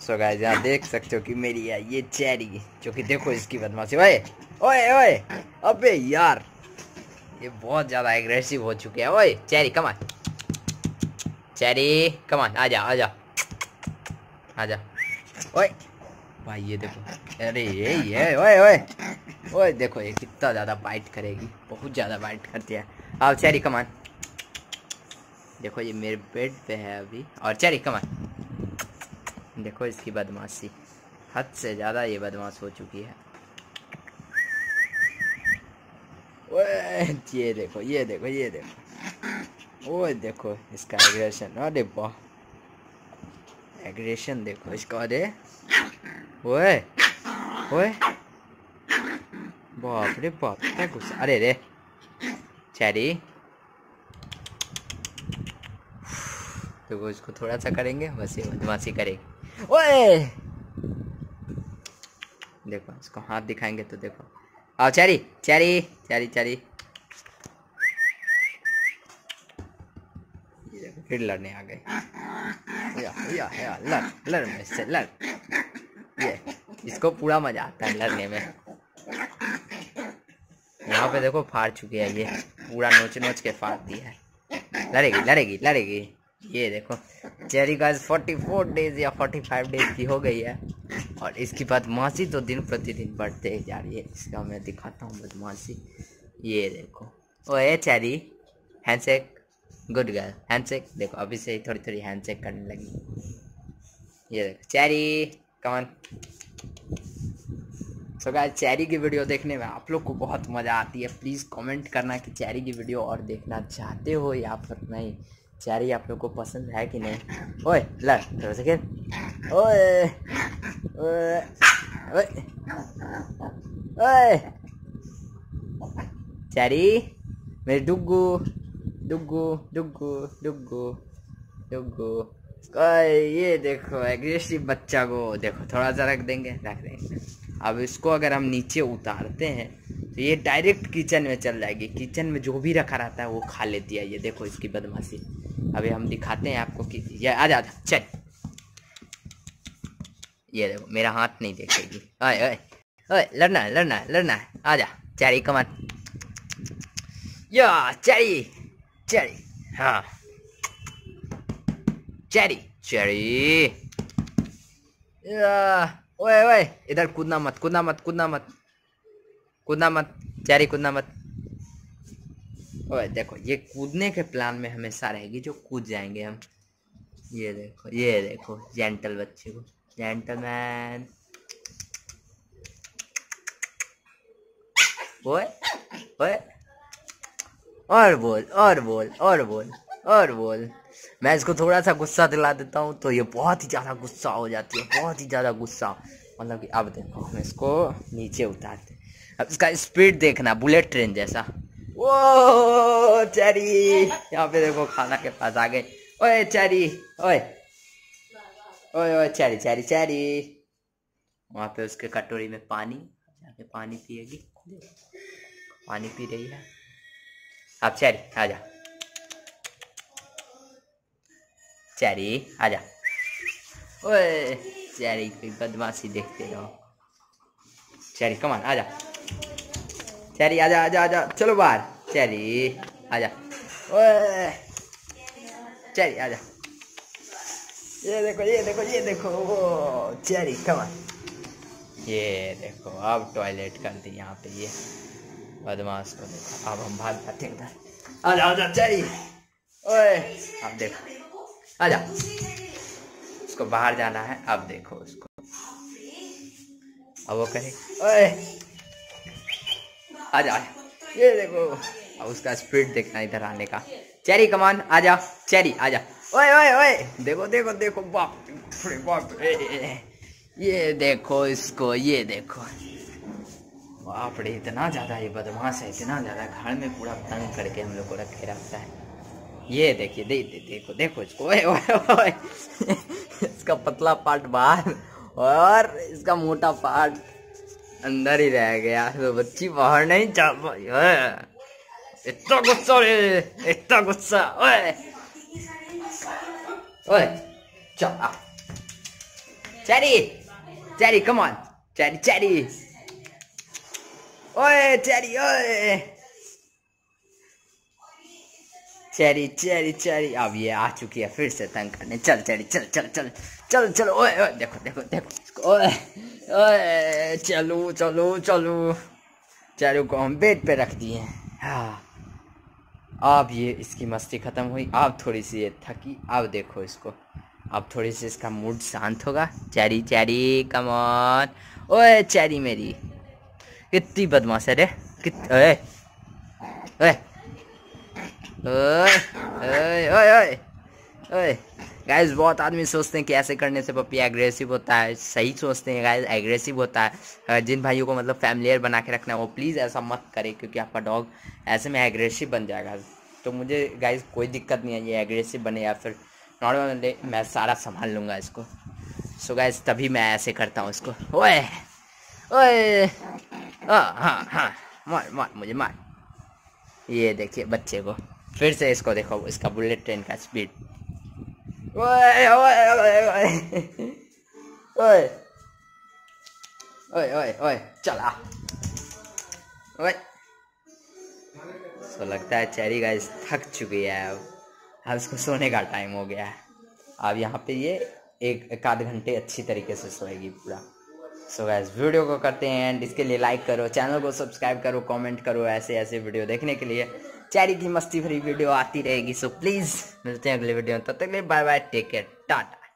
So guys यहाँ देख सकते हो कि मेरी है, ये चेरी, जो कि देखो इसकी बदमाशी। ओए ओए ओए, अबे यार, ये बहुत ज़्यादा एग्रेसिव हो चुके हैं। ओए, चेरी कमान चेरी कमान जा, आ जा। ओए, भाई, ये देखो। अरे, ये ये ओए ओए ओए, देखो, ये कितना ज़्यादा बाइट करेगी, बहुत ज़्यादा बाइट करती है। आओ, चेरी कमान देखो, ये मेरे बेड पे है अभी। और चेरी कमान देखो इसकी बदमाशी। हद से ज़्यादा ये बदमाश हो चुकी है। ये देखो ये देखो ये देखो। ओए, देखो इसका एग्रेशन अरे वाह। एग्रेशन देखो इसका, अरे। ओए ओए। बाप रे, बाप क्या गुस्सा। अरे रे, चेरी। तो इसको थोड़ा सा करेंगे बस ये बदमाशी करेगी। ओए। देखो, इसको हाथ दिखाएँगे तो देखो। आओ, चेरी चेरी चेरी चेरी। फिर लड़ने आ गए। लड़ लड़ में से, लड़। ये, इसको पूरा मज़ा आता है लड़ने में। यहाँ पे देखो, फाड़ चुकी है ये। पूरा नोच नोच के फाड़ दी है। लड़ेगी लड़ेगी लड़ेगी। ये देखो चेरी गाइस 44 डेज़ या 45 डेज़ की हो गई है। और इसकी बदमाशी तो दिन प्रतिदिन बढ़ते ही जा रही है। इसका मैं दिखाता हूँ बदमाशी ये देखो। ओए Cherry. Handshake good girl handshake देखो, अभी से ही थोड़ी थोड़ी हैंडशेक करने लगी। ये देखो। Cherry come on so guys Cherry की वीडियो देखने में आप लोग को बहुत मज़ा आती है। प्लीज़ कमेंट करना कि चेरी की वीडियो और देखना चाहते हो या फिर नहीं। चेरी आप लोग को पसंद है कि नहीं? ओए लड़ थोड़ा सा खेल। ओए ओए ओए चेरी मेरी डुग्गू डुग्गू डुग्गू डुग्गू डुग्गू। ये देखो एग्रेसिव बच्चा को देखो, थोड़ा सा रख देंगे रख देंगे। अब इसको अगर हम नीचे उतारते हैं तो ये डायरेक्ट किचन में चल जाएगी। किचन में जो भी रखा रहता है, वो खा लेती है। ये देखो, इसकी बदमाशी। अभी हम दिखाते हैं आपको कि, ये आ जा चल। ये देखो, मेरा हाथ नहीं देखेगी। ओए ओए ओए, लड़ना है लड़ना है लड़ना है। आ जा चैरी कमान या, चैरी चैरी हाँ। Cherry Cherry. ओए ओए, इधर कूदना मत कूदना मत कूदना मत। कूदना मत, चैरी, कूदना मत। ओए, देखो, ये कूदने के प्लान में हमेशा रहेगी जो कूद जाएँगे हम। ये देखो ये देखो, जेंटल बच्चे को। जेंटलमैन। ओए ओए। और बोल और बोल और बोल और बोल। मैं इसको थोड़ा सा गुस्सा दिला देता हूँ तो ये बहुत ही ज़्यादा गुस्सा हो जाती है, बहुत ही ज़्यादा गुस्सा। मतलब कि अब देखो, हम इसको नीचे उतारते अब इसका स्पीड देखना, बुलेट ट्रेन जैसा। वो चेरी यहाँ पे देखो खाना के पास आ गए। ओए चेरी ओए। ओए ओए चेरी चेरी चेरी वहाँ पे उसके कटोरी में पानी जाके पानी पिएगी। पानी पी रही है। अब चेरी आ जा। चेरी आ जा। ओए चेरी की बदमाशी देखते रहो चेरी कमान आ चेरी, आजा आजा आजा। चलो बाहर। चेरी, आजा। ओए। चेरी, आजा। ये देखो ये देखो ये देखो। वो चेरी कमान ये देखो, अब टॉयलेट कर दी यहाँ पे ये। बदमाश को देखो। अब हम भाग जाते हैं उधर। आजा आजा, चेरी। ओए, अब देखो। आजा। उसको बाहर जाना है। अब देखो उसको। अब वो करे ओए। आ जा। ये देखो। अब उसका स्पीड देखना इधर आने का। चेरी कमान आ जा। चेरी आ जा। ओए ओए ओए। देखो देखो देखो बाप बाप ये देखो इसको ये देखो। बाप रे इतना ज़्यादा ये बदमाश है इतना ज़्यादा घर में पूरा तंग करके हम लोग को रखे रखता है। ये देखिए दे, दे देखो देखो इसको। ओए ओए ओए। इसका पतला पार्ट बाहर और इसका मोटा पार्ट। अंदर ही रह गया। तो बच्ची बाहर नहीं जा पाई। इतना गुस्सा रे, इतना गुस्सा, ओए। ओए चल Cherry Cherry come on Cherry Cherry. ओए चैरी ओए। Cherry Cherry Cherry. अब ये आ चुकी है फिर से तंग करने। चल, चैरी, चल चल चल चल, चलो, ओए ओए, देखो देखो देखो। ओए ओए चलो चलो चलो। चैरू को हम बेड पे रख दिए। हाँ। अब ये इसकी मस्ती ख़त्म हुई। अब थोड़ी सी ये थकी। अब देखो इसको। अब थोड़ी सी इसका मूड शांत होगा। चैरी चैरी कमॉन ओए चैरी मेरी। कितनी बदमाश है रे। कित ओए। ओए ओए ओए ओए ओए। गाइस बहुत आदमी सोचते हैं कि ऐसे करने से पपी एग्रेसिव होता है। सही सोचते हैं गाइज़ एग्रेसिव होता है। जिन भाइयों को मतलब फैमिलियर बना के रखना है, वो प्लीज़ ऐसा मत करे क्योंकि आपका डॉग ऐसे में एग्रेसिव बन जाएगा। तो मुझे गाइस कोई दिक्कत नहीं है, ये एग्रेसिव बने या फिर नॉर्मल मैं सारा संभाल लूँगा इसको। सो गाइज़ तभी मैं ऐसे करता हूँ इसको। ओए ओए हाँ हाँ मार मार, मुझे मार। ये देखिए बच्चे को। फिर से इसको देखो, इसका बुलेट ट्रेन का स्पीड ओए चला। सो लगता है चेरी गाइस थक चुकी है अब। अब उसको सोने का टाइम हो गया है। अब यहाँ पे ये एक एक आध घंटे अच्छी तरीके से सोएगी पूरा। सो गाइस वीडियो को करते हैं एंड इसके लिए लाइक करो चैनल को सब्सक्राइब करो कमेंट करो ऐसे ऐसे वीडियो देखने के लिए। चैरी की मस्ती भरी वीडियो आती रहेगी सो प्लीज़ मिलते हैं अगले वीडियो में, तब तक bye bye take care Tata.